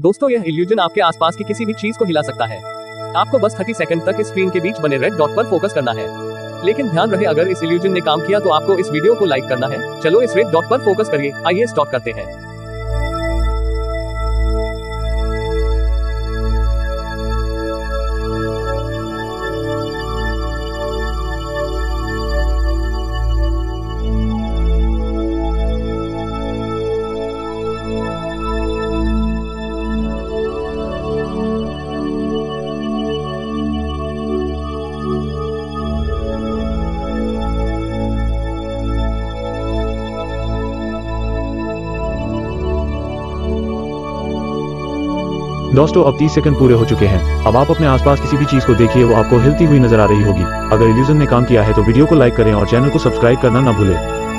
दोस्तों, यह इल्यूजन आपके आसपास की किसी भी चीज़ को हिला सकता है। आपको बस 30 सेकंड तक स्क्रीन के बीच बने रेड डॉट पर फोकस करना है। लेकिन ध्यान रहे, अगर इस इल्यूजन ने काम किया तो आपको इस वीडियो को लाइक करना है। चलो इस रेड डॉट पर फोकस करिए। आइए स्टॉप करते हैं। दोस्तों, अब 30 सेकंड पूरे हो चुके हैं। अब आप अपने आसपास किसी भी चीज़ को देखिए, वो आपको हिलती हुई नज़र आ रही होगी। अगर इल्यूजन ने काम किया है तो वीडियो को लाइक करें और चैनल को सब्सक्राइब करना न भूलें।